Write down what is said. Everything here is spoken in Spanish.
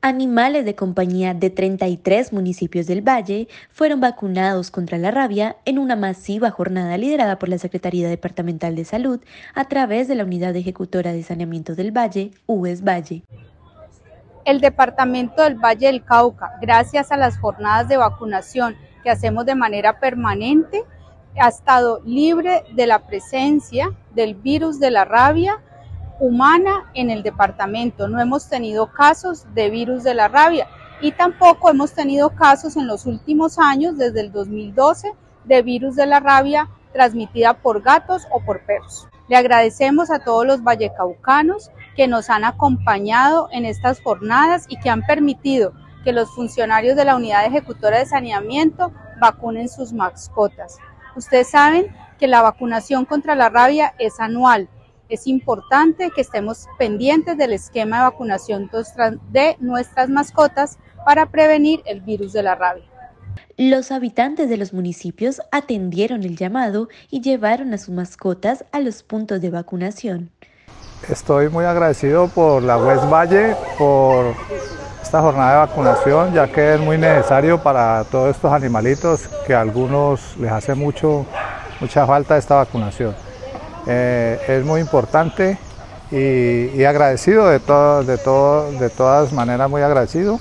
Animales de compañía de 33 municipios del Valle fueron vacunados contra la rabia en una masiva jornada liderada por la Secretaría Departamental de Salud a través de la Unidad Ejecutora de Saneamiento del Valle, UES Valle. El Departamento del Valle del Cauca, gracias a las jornadas de vacunación que hacemos de manera permanente, ha estado libre de la presencia del virus de la rabia humana en el departamento. No hemos tenido casos de virus de la rabia y tampoco hemos tenido casos en los últimos años, desde el 2012, de virus de la rabia transmitida por gatos o por perros. Le agradecemos a todos los vallecaucanos que nos han acompañado en estas jornadas y que han permitido que los funcionarios de la Unidad Ejecutora de Saneamiento vacunen sus mascotas. Ustedes saben que la vacunación contra la rabia es anual es importante que estemos pendientes del esquema de vacunación de nuestras mascotas para prevenir el virus de la rabia. Los habitantes de los municipios atendieron el llamado y llevaron a sus mascotas a los puntos de vacunación. Estoy muy agradecido por la West Valle, por esta jornada de vacunación, ya que es muy necesario para todos estos animalitos que a algunos les hace mucho, mucha falta esta vacunación. Eh, es muy importante y, agradecido de, todo, de, todo, de todas maneras muy agradecido